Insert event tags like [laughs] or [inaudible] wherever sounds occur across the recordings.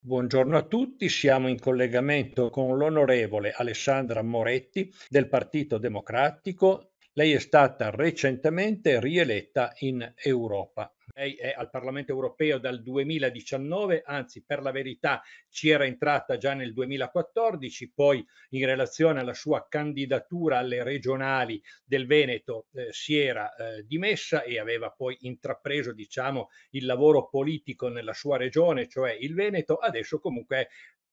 Buongiorno a tutti, siamo in collegamento con l'onorevole Alessandra Moretti del Partito Democratico. Lei è stata recentemente rieletta in Europa. Lei è al Parlamento europeo dal 2019, anzi per la verità ci era entrata già nel 2014, poi in relazione alla sua candidatura alle regionali del Veneto eh, si era eh, dimessa e aveva poi intrapreso diciamo, il lavoro politico nella sua regione, cioè il Veneto, adesso comunque è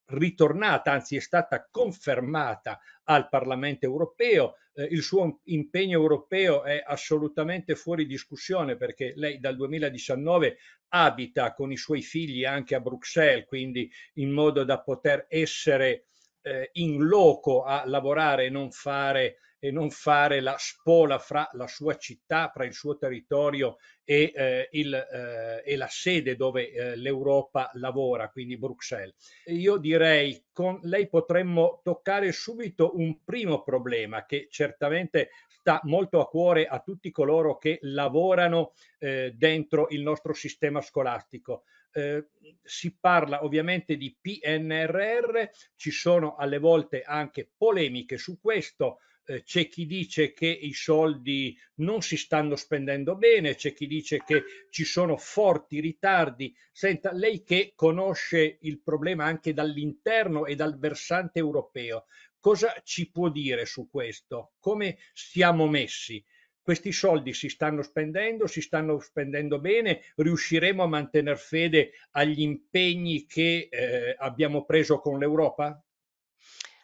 ritornata, anzi è stata confermata al Parlamento europeo. Eh, il suo impegno europeo è assolutamente fuori discussione perché lei dal 2019 abita con i suoi figli anche a Bruxelles, quindi in modo da poter essere eh, in loco a lavorare e non fare e non fare la spola fra la sua città, fra il suo territorio e, eh, il, eh, e la sede dove eh, l'Europa lavora, quindi Bruxelles. Io direi con lei potremmo toccare subito un primo problema che certamente sta molto a cuore a tutti coloro che lavorano eh, dentro il nostro sistema scolastico. Eh, si parla ovviamente di PNRR, ci sono alle volte anche polemiche su questo, eh, c'è chi dice che i soldi non si stanno spendendo bene, c'è chi dice che ci sono forti ritardi. Senta, lei che conosce il problema anche dall'interno e dal versante europeo, cosa ci può dire su questo? Come siamo messi? Questi soldi si stanno spendendo, si stanno spendendo bene, riusciremo a mantenere fede agli impegni che eh, abbiamo preso con l'Europa?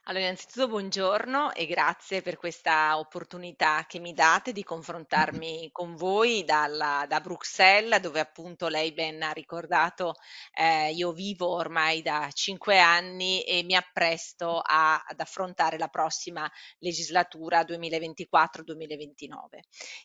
Allora, innanzitutto buongiorno e grazie per questa opportunità che mi date di confrontarmi [laughs] con voi dalla, da Bruxelles, dove appunto lei ben ha ricordato, eh, io vivo ormai da cinque anni e mi appresto a, ad affrontare la prossima legislatura 2024-2029.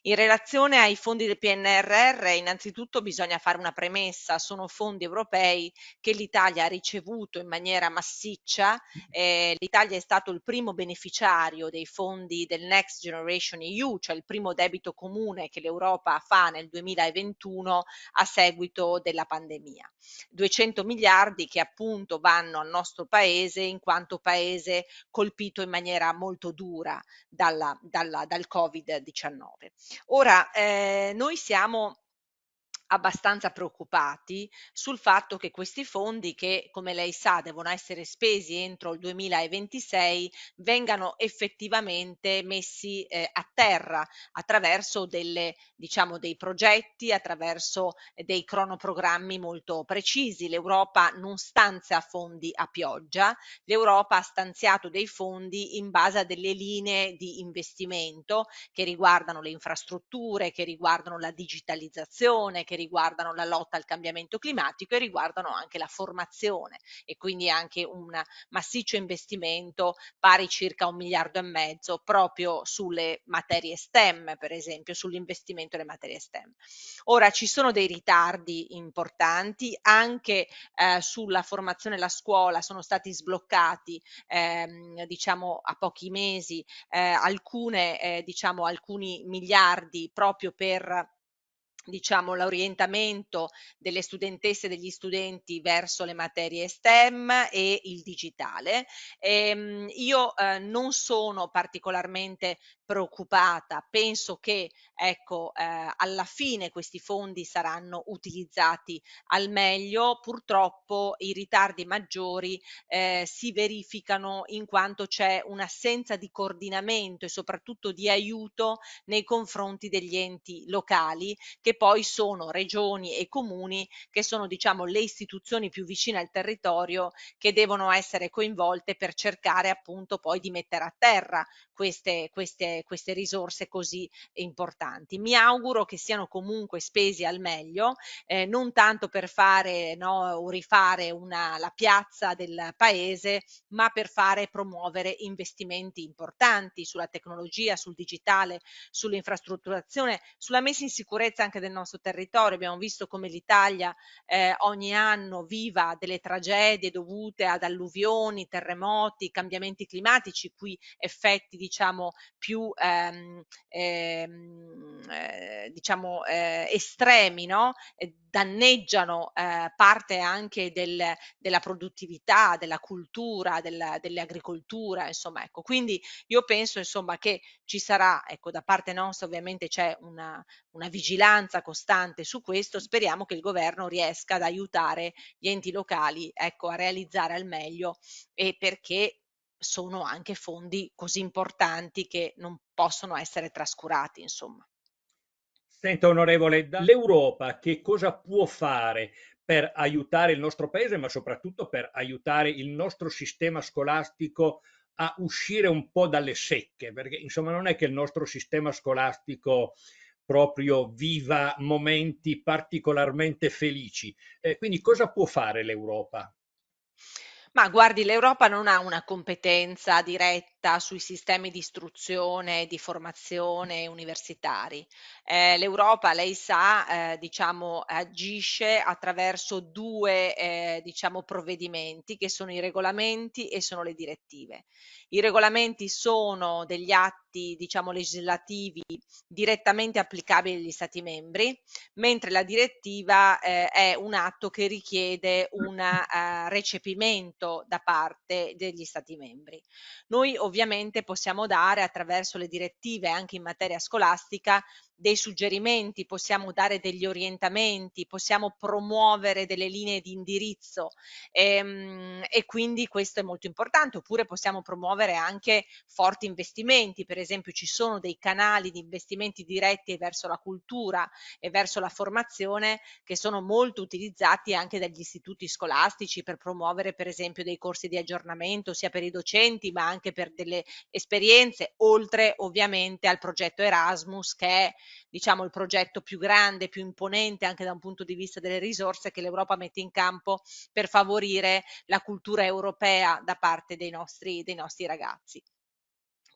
In relazione ai fondi del PNRR, innanzitutto bisogna fare una premessa, sono fondi europei che l'Italia ha ricevuto in maniera massiccia, eh, l'Italia l'Italia è stato il primo beneficiario dei fondi del Next Generation EU, cioè il primo debito comune che l'Europa fa nel 2021 a seguito della pandemia. 200 miliardi che appunto vanno al nostro paese in quanto paese colpito in maniera molto dura dalla, dalla, dal Covid-19. Ora, eh, noi siamo abbastanza preoccupati sul fatto che questi fondi che, come lei sa, devono essere spesi entro il 2026 vengano effettivamente messi eh, a terra attraverso delle, diciamo, dei progetti, attraverso dei cronoprogrammi molto precisi. L'Europa non stanzia fondi a pioggia, l'Europa ha stanziato dei fondi in base a delle linee di investimento che riguardano le infrastrutture, che riguardano la digitalizzazione, che riguardano la lotta al cambiamento climatico e riguardano anche la formazione e quindi anche un massiccio investimento pari circa un miliardo e mezzo proprio sulle materie STEM, per esempio, sull'investimento delle materie STEM. Ora ci sono dei ritardi importanti anche eh, sulla formazione la scuola, sono stati sbloccati ehm, diciamo a pochi mesi eh, alcune eh, diciamo alcuni miliardi proprio per diciamo, l'orientamento delle studentesse e degli studenti verso le materie STEM e il digitale. Ehm, io eh, non sono particolarmente preoccupata, penso che ecco, eh, alla fine questi fondi saranno utilizzati al meglio, purtroppo i ritardi maggiori eh, si verificano in quanto c'è un'assenza di coordinamento e soprattutto di aiuto nei confronti degli enti locali che poi sono regioni e comuni che sono diciamo le istituzioni più vicine al territorio che devono essere coinvolte per cercare appunto poi di mettere a terra queste, queste, queste risorse così importanti. Mi auguro che siano comunque spesi al meglio, eh, non tanto per fare no, o rifare una, la piazza del paese, ma per fare e promuovere investimenti importanti sulla tecnologia, sul digitale, sull'infrastrutturazione, sulla messa in sicurezza anche del nostro territorio. Abbiamo visto come l'Italia eh, ogni anno viva delle tragedie dovute ad alluvioni, terremoti, cambiamenti climatici, cui effetti diciamo più ehm, ehm, eh, diciamo eh, estremi, no? Danneggiano eh, parte anche del, della produttività, della cultura, della, dell'agricoltura, insomma, ecco. Quindi io penso, insomma, che ci sarà, ecco, da parte nostra ovviamente c'è una, una vigilanza costante su questo, speriamo che il governo riesca ad aiutare gli enti locali, ecco, a realizzare al meglio e perché sono anche fondi così importanti che non possono essere trascurati, insomma. Senta, onorevole, l'Europa che cosa può fare per aiutare il nostro paese, ma soprattutto per aiutare il nostro sistema scolastico a uscire un po' dalle secche? Perché insomma non è che il nostro sistema scolastico proprio viva momenti particolarmente felici. Eh, quindi cosa può fare l'Europa? Ma guardi, l'Europa non ha una competenza diretta sui sistemi di istruzione e di formazione universitari. Eh, L'Europa, lei sa, eh, diciamo, agisce attraverso due, eh, diciamo, provvedimenti che sono i regolamenti e sono le direttive. I regolamenti sono degli atti, diciamo, legislativi direttamente applicabili agli Stati membri, mentre la direttiva eh, è un atto che richiede un uh, recepimento da parte degli Stati membri. Noi ovviamente possiamo dare attraverso le direttive anche in materia scolastica dei suggerimenti, possiamo dare degli orientamenti, possiamo promuovere delle linee di indirizzo ehm, e quindi questo è molto importante, oppure possiamo promuovere anche forti investimenti, per esempio ci sono dei canali di investimenti diretti verso la cultura e verso la formazione che sono molto utilizzati anche dagli istituti scolastici per promuovere per esempio dei corsi di aggiornamento sia per i docenti ma anche per delle esperienze, oltre ovviamente al progetto Erasmus che è diciamo, il progetto più grande, più imponente anche da un punto di vista delle risorse che l'Europa mette in campo per favorire la cultura europea da parte dei nostri, dei nostri ragazzi.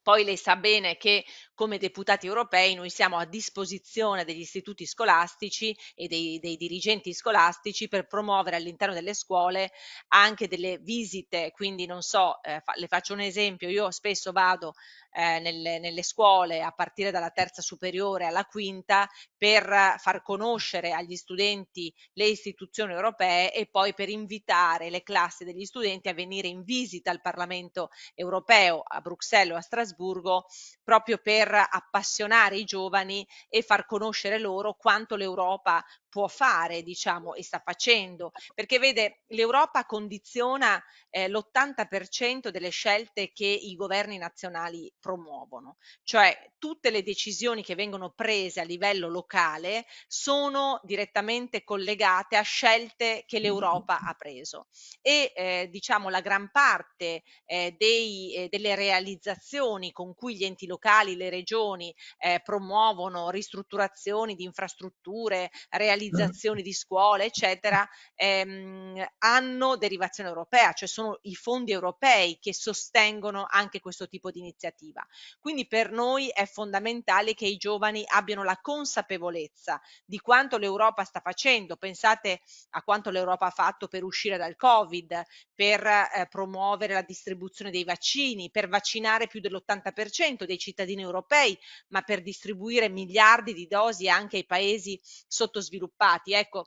Poi lei sa bene che come deputati europei noi siamo a disposizione degli istituti scolastici e dei, dei dirigenti scolastici per promuovere all'interno delle scuole anche delle visite, quindi non so, eh, fa, le faccio un esempio, io spesso vado eh, nelle, nelle, scuole a partire dalla terza superiore alla quinta per far conoscere agli studenti le istituzioni europee e poi per invitare le classi degli studenti a venire in visita al Parlamento europeo a Bruxelles o a Strasburgo proprio per appassionare i giovani e far conoscere loro quanto l'Europa può fare, diciamo, e sta facendo, perché vede, l'Europa condiziona eh, l'80% delle scelte che i governi nazionali promuovono, cioè tutte le decisioni che vengono prese a livello locale sono direttamente collegate a scelte che l'Europa ha preso. E eh, diciamo la gran parte eh, dei, eh, delle realizzazioni con cui gli enti locali, le regioni eh, promuovono ristrutturazioni di infrastrutture, realizzazioni realizzazioni di scuole, eccetera, ehm, hanno derivazione europea, cioè sono i fondi europei che sostengono anche questo tipo di iniziativa. Quindi per noi è fondamentale che i giovani abbiano la consapevolezza di quanto l'Europa sta facendo. Pensate a quanto l'Europa ha fatto per uscire dal Covid, per eh, promuovere la distribuzione dei vaccini, per vaccinare più dell'80% dei cittadini europei, ma per distribuire miliardi di dosi anche ai paesi sottosviluppati sviluppati. Ecco,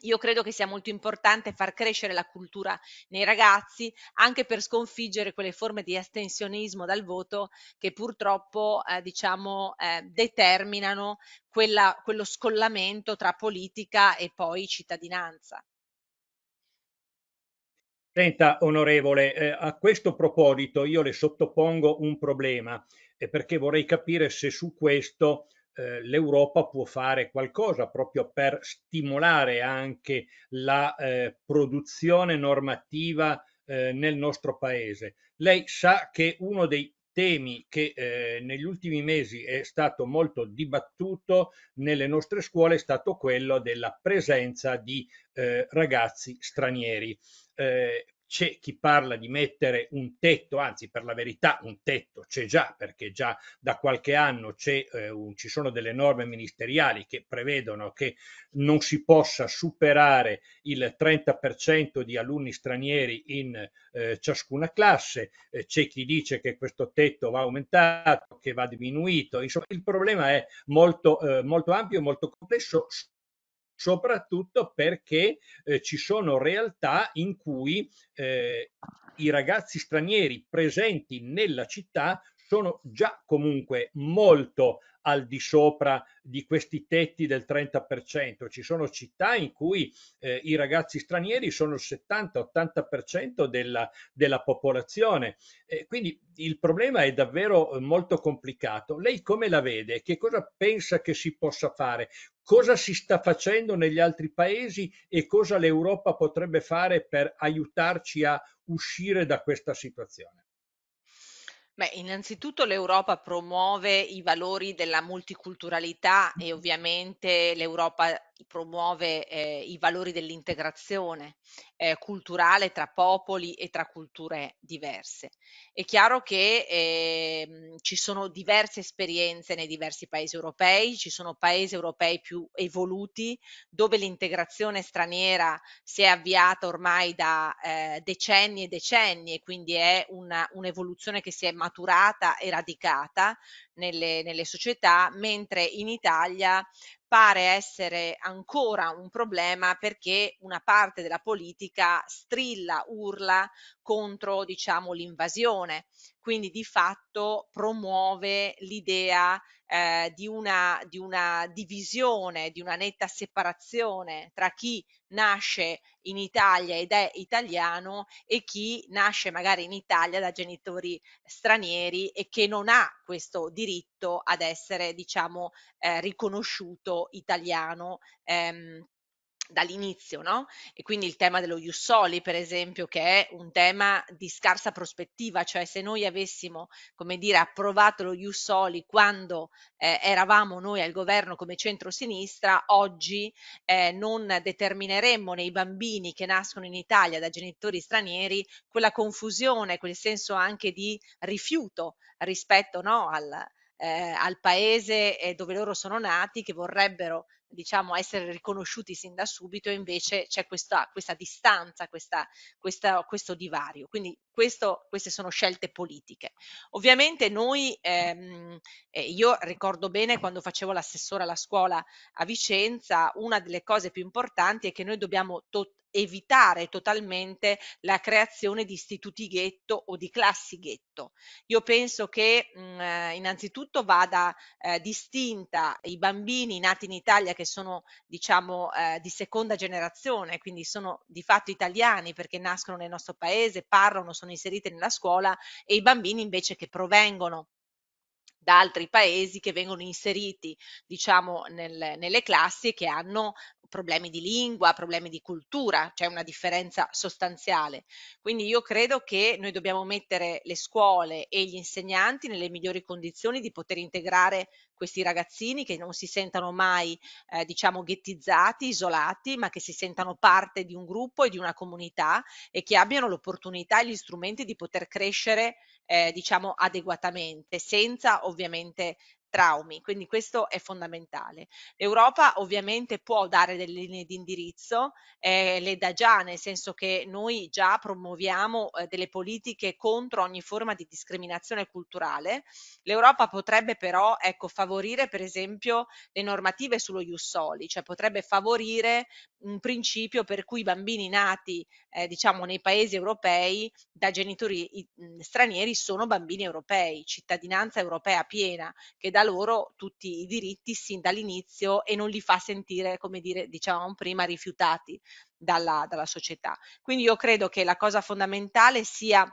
io credo che sia molto importante far crescere la cultura nei ragazzi anche per sconfiggere quelle forme di astensionismo dal voto che purtroppo eh, diciamo, eh, determinano quella, quello scollamento tra politica e poi cittadinanza. Senta, onorevole, eh, a questo proposito io le sottopongo un problema eh, perché vorrei capire se su questo eh, l'Europa può fare qualcosa proprio per stimolare anche la eh, produzione normativa eh, nel nostro paese. Lei sa che uno dei temi che eh, negli ultimi mesi è stato molto dibattuto nelle nostre scuole è stato quello della presenza di eh, ragazzi stranieri. Eh, c'è chi parla di mettere un tetto, anzi per la verità un tetto c'è già perché già da qualche anno eh, un, ci sono delle norme ministeriali che prevedono che non si possa superare il 30% di alunni stranieri in eh, ciascuna classe, eh, c'è chi dice che questo tetto va aumentato, che va diminuito, insomma il problema è molto, eh, molto ampio e molto complesso soprattutto perché eh, ci sono realtà in cui eh, i ragazzi stranieri presenti nella città sono già comunque molto al di sopra di questi tetti del 30%. Ci sono città in cui eh, i ragazzi stranieri sono il 70-80% della, della popolazione. Eh, quindi il problema è davvero molto complicato. Lei come la vede? Che cosa pensa che si possa fare? Cosa si sta facendo negli altri paesi e cosa l'Europa potrebbe fare per aiutarci a uscire da questa situazione? Beh, innanzitutto l'Europa promuove i valori della multiculturalità e ovviamente l'Europa promuove eh, i valori dell'integrazione eh, culturale tra popoli e tra culture diverse. È chiaro che eh, ci sono diverse esperienze nei diversi paesi europei, ci sono paesi europei più evoluti dove l'integrazione straniera si è avviata ormai da eh, decenni e decenni e quindi è un'evoluzione che si è maturata e radicata nelle, nelle società, mentre in Italia pare essere ancora un problema perché una parte della politica strilla, urla contro, diciamo, l'invasione, quindi di fatto promuove l'idea eh, di, una, di una divisione, di una netta separazione tra chi nasce in Italia ed è italiano e chi nasce magari in Italia da genitori stranieri e che non ha questo diritto ad essere, diciamo, eh, riconosciuto italiano. Ehm, dall'inizio, no? E quindi il tema dello Ius Soli, per esempio, che è un tema di scarsa prospettiva, cioè se noi avessimo, come dire, approvato lo Ius Soli quando eh, eravamo noi al governo come centro-sinistra, oggi eh, non determineremmo nei bambini che nascono in Italia da genitori stranieri quella confusione, quel senso anche di rifiuto rispetto no, al, eh, al paese eh, dove loro sono nati, che vorrebbero diciamo, essere riconosciuti sin da subito invece c'è questa, questa distanza, questa, questa, questo divario. Quindi questo, queste sono scelte politiche. Ovviamente noi, ehm, eh, io ricordo bene quando facevo l'assessore alla scuola a Vicenza, una delle cose più importanti è che noi dobbiamo to- evitare totalmente la creazione di istituti ghetto o di classi ghetto. Io penso che mh, mm, eh, innanzitutto vada eh, distinta i bambini nati in Italia che sono diciamo eh, di seconda generazione, quindi sono di fatto italiani perché nascono nel nostro paese, parlano, sono inseriti nella scuola e i bambini invece che provengono da altri paesi che vengono inseriti diciamo nel, nelle classi e che hanno problemi di lingua, problemi di cultura, c'è una differenza sostanziale. Quindi io credo che noi dobbiamo mettere le scuole e gli insegnanti nelle migliori condizioni di poter integrare questi ragazzini che non si sentano mai, eh, diciamo, ghettizzati, isolati, ma che si sentano parte di un gruppo e di una comunità e che abbiano l'opportunità e gli strumenti di poter crescere, eh, diciamo, adeguatamente, senza ovviamente traumi, quindi questo è fondamentale. L'Europa ovviamente può dare delle linee di indirizzo, eh, le dà già, nel senso che noi già promuoviamo eh, delle politiche contro ogni forma di discriminazione culturale. L'Europa potrebbe però ecco, favorire per esempio le normative sullo Ius Soli, cioè potrebbe favorire un principio per cui i bambini nati eh, diciamo nei paesi europei da genitori i, stranieri sono bambini europei, cittadinanza europea piena, che dà loro tutti i diritti sin dall'inizio e non li fa sentire, come dire, dicevamo prima, rifiutati dalla, dalla società. Quindi io credo che la cosa fondamentale sia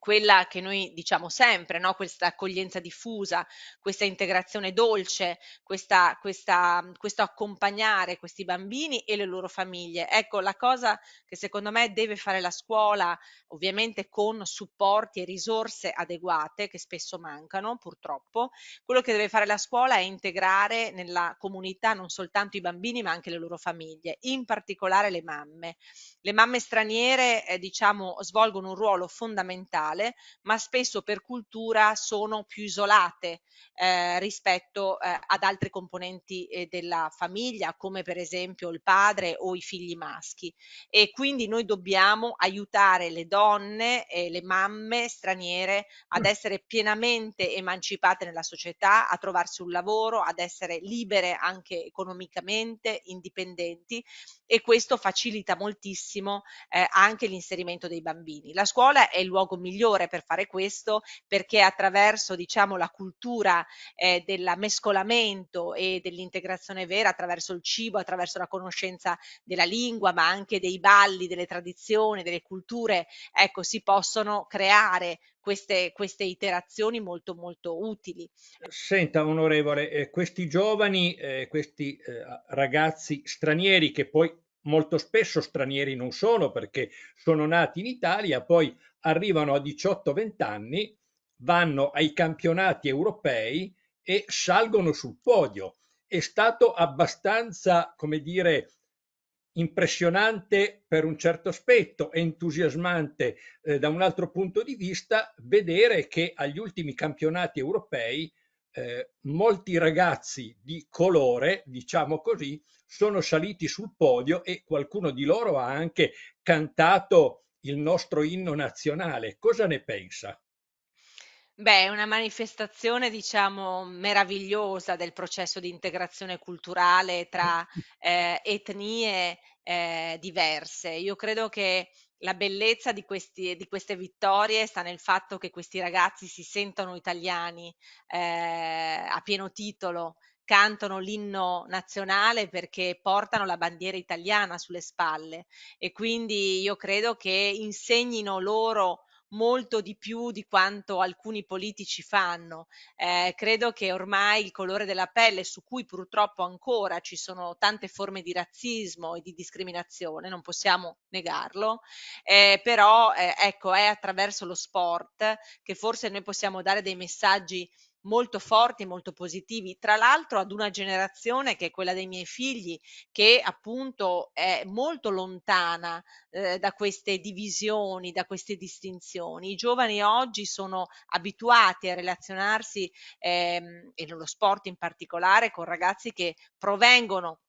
quella che noi diciamo sempre, no? questa accoglienza diffusa, questa integrazione dolce, questa, questa, questo accompagnare questi bambini e le loro famiglie. Ecco, la cosa che secondo me deve fare la scuola, ovviamente con supporti e risorse adeguate, che spesso mancano purtroppo, quello che deve fare la scuola è integrare nella comunità non soltanto i bambini ma anche le loro famiglie, in particolare le mamme. Le mamme straniere, eh, diciamo, svolgono un ruolo fondamentale culturale, ma spesso per cultura sono più isolate eh, rispetto eh, ad altre componenti eh, della famiglia, come per esempio il padre o i figli maschi. E quindi noi dobbiamo aiutare le donne e le mamme straniere ad essere pienamente emancipate nella società, a trovarsi un lavoro, ad essere libere anche economicamente, indipendenti e questo facilita moltissimo eh, anche l'inserimento dei bambini. La scuola è il luogo migliore per fare questo perché attraverso diciamo la cultura eh, del mescolamento e dell'integrazione vera attraverso il cibo, attraverso la conoscenza della lingua, ma anche dei balli, delle tradizioni, delle culture, ecco, si possono creare queste, queste iterazioni molto molto utili. Senta, onorevole, eh, questi giovani, eh, questi eh, ragazzi stranieri che poi molto spesso stranieri non sono perché sono nati in Italia, poi arrivano a 18-20 anni, vanno ai campionati europei e salgono sul podio. È stato abbastanza, come dire, impressionante per un certo aspetto entusiasmante eh, da un altro punto di vista vedere che agli ultimi campionati europei eh, molti ragazzi di colore, diciamo così, sono saliti sul podio e qualcuno di loro ha anche cantato il nostro inno nazionale. Cosa ne pensa? Beh, è una manifestazione, diciamo, meravigliosa del processo di integrazione culturale tra eh, etnie eh, diverse. Io credo che la bellezza di, questi, di, queste vittorie sta nel fatto che questi ragazzi si sentono italiani eh, a pieno titolo, cantano l'inno nazionale perché portano la bandiera italiana sulle spalle e quindi io credo che insegnino loro molto di più di quanto alcuni politici fanno. Eh, credo che ormai il colore della pelle, su cui purtroppo ancora ci sono tante forme di razzismo e di discriminazione, non possiamo negarlo, eh, però eh, ecco, è attraverso lo sport che forse noi possiamo dare dei messaggi molto forti molto positivi, tra l'altro ad una generazione che è quella dei miei figli, che appunto è molto lontana eh, da queste divisioni, da queste distinzioni. I giovani oggi sono abituati a relazionarsi ehm, e nello sport in particolare con ragazzi che provengono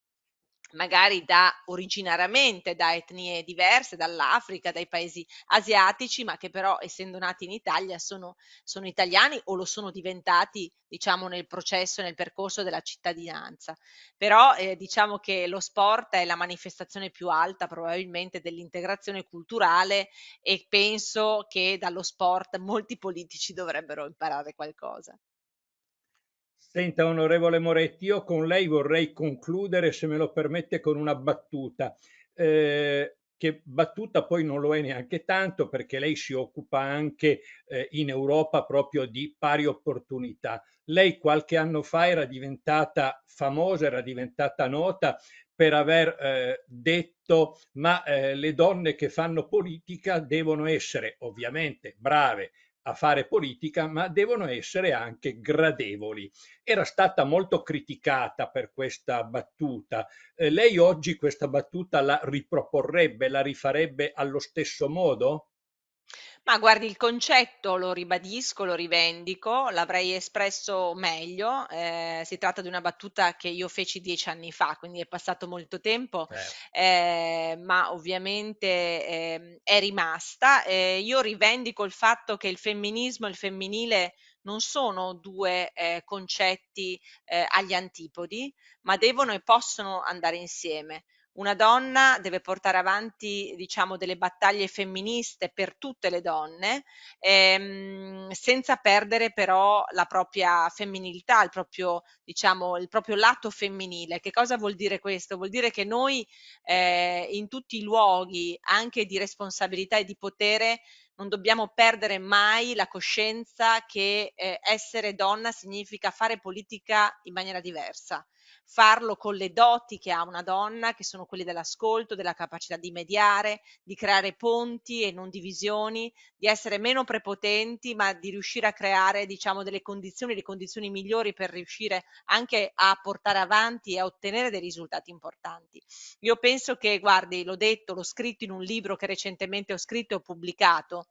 magari da originariamente da etnie diverse, dall'Africa, dai paesi asiatici, ma che però essendo nati in Italia sono, sono italiani o lo sono diventati, diciamo, nel processo, nel percorso della cittadinanza. Però eh, diciamo che lo sport è la manifestazione più alta probabilmente dell'integrazione culturale e penso che dallo sport molti politici dovrebbero imparare qualcosa. Senta, onorevole Moretti, io con lei vorrei concludere, se me lo permette, con una battuta, eh, che battuta poi non lo è neanche tanto perché lei si occupa anche eh, in Europa proprio di pari opportunità. Lei qualche anno fa era diventata famosa, era diventata nota per aver eh, detto ma eh, le donne che fanno politica devono essere ovviamente brave, a fare politica, ma devono essere anche gradevoli. Era stata molto criticata per questa battuta. Eh, lei oggi questa battuta la riproporrebbe, la rifarebbe allo stesso modo? Ma guardi, il concetto lo ribadisco, lo rivendico, l'avrei espresso meglio. Eh, si tratta di una battuta che io feci dieci anni fa, quindi è passato molto tempo, eh. Eh, ma ovviamente ehm, è rimasta. Eh, io rivendico il fatto che il femminismo e il femminile non sono due eh, concetti eh, agli antipodi, ma devono e possono andare insieme una donna deve portare avanti, diciamo, delle battaglie femministe per tutte le donne, ehm, senza perdere però la propria femminilità, il proprio, diciamo, il proprio lato femminile. Che cosa vuol dire questo? Vuol dire che noi eh, in tutti i luoghi, anche di responsabilità e di potere, non dobbiamo perdere mai la coscienza che eh, essere donna significa fare politica in maniera diversa farlo con le doti che ha una donna, che sono quelle dell'ascolto, della capacità di mediare, di creare ponti e non divisioni, di essere meno prepotenti, ma di riuscire a creare, diciamo, delle condizioni, le condizioni migliori per riuscire anche a portare avanti e a ottenere dei risultati importanti. Io penso che, guardi, l'ho detto, l'ho scritto in un libro che recentemente ho scritto e ho pubblicato,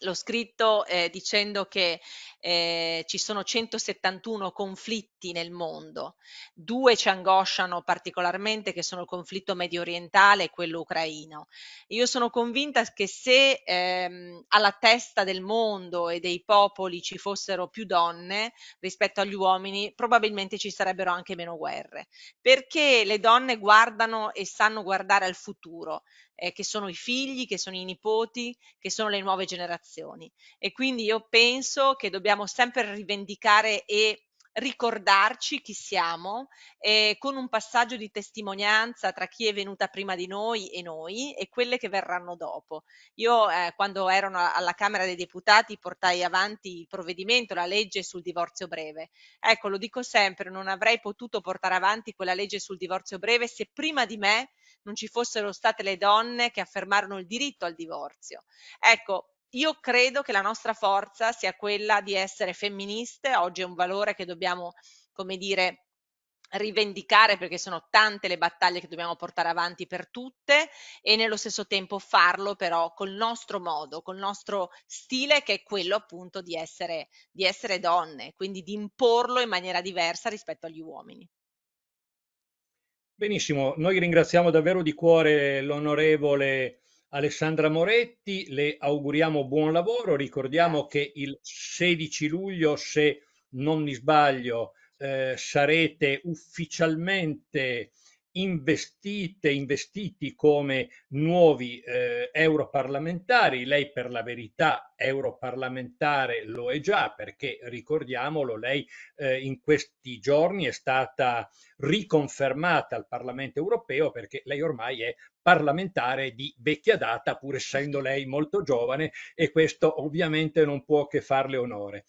l'ho scritto eh, dicendo che eh, ci sono 171 conflitti nel mondo, due ci angosciano particolarmente che sono il conflitto medio orientale e quello ucraino. Io sono convinta che se ehm, alla testa del mondo e dei popoli ci fossero più donne rispetto agli uomini, probabilmente ci sarebbero anche meno guerre, perché le donne guardano e sanno guardare al futuro, eh, che sono i figli, che sono i nipoti, che sono le nuove generazioni. E quindi io penso che dobbiamo sempre rivendicare e ricordarci chi siamo eh, con un passaggio di testimonianza tra chi è venuta prima di noi e noi e quelle che verranno dopo. Io eh, quando ero alla Camera dei Deputati portai avanti il provvedimento, la legge sul divorzio breve. Ecco, lo dico sempre, non avrei potuto portare avanti quella legge sul divorzio breve se prima di me non ci fossero state le donne che affermarono il diritto al divorzio. Ecco, io credo che la nostra forza sia quella di essere femministe, oggi è un valore che dobbiamo, come dire, rivendicare perché sono tante le battaglie che dobbiamo portare avanti per tutte e nello stesso tempo farlo però col nostro modo, col nostro stile che è quello appunto di essere, di essere donne, quindi di imporlo in maniera diversa rispetto agli uomini. Benissimo, noi ringraziamo davvero di cuore l'onorevole Alessandra Moretti, le auguriamo buon lavoro, ricordiamo che il 16 luglio, se non mi sbaglio, eh, sarete ufficialmente investite, investiti come nuovi eh, europarlamentari. Lei per la verità europarlamentare lo è già perché ricordiamolo, lei eh, in questi giorni è stata riconfermata al Parlamento europeo perché lei ormai è parlamentare di vecchia data pur essendo lei molto giovane e questo ovviamente non può che farle onore.